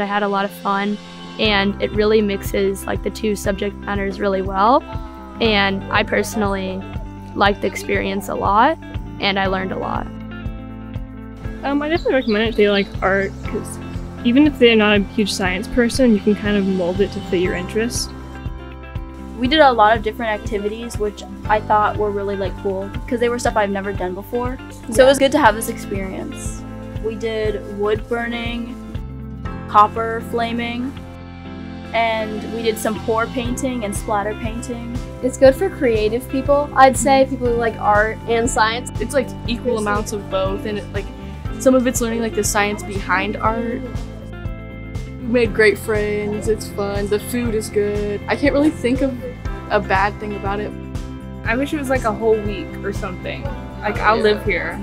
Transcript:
I had a lot of fun and it really mixes like the two subject matters really well. And I personally liked the experience a lot and I learned a lot. Um, I definitely recommend it if they like art because even if they're not a huge science person, you can kind of mold it to fit your interest. We did a lot of different activities, which I thought were really like cool because they were stuff I've never done before. So Yeah. it was good to have this experience. We did wood burning, copper flaming, and we did some pour painting and splatter painting. It's good for creative people. I'd say people who like art and science. It's like equal amounts of both, and it, like some of it's learning like the science behind art. We made great friends. It's fun. The food is good. I can't really think of a bad thing about it. I wish it was like a whole week or something. Like I'll live here.